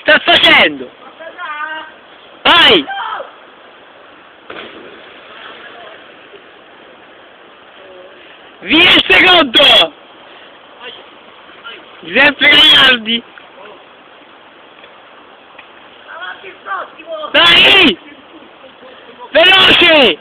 Sta facendo? Vai! Via il secondo! Giuseppe Gagliardi! Avanti il prossimo! Dai! Veloce!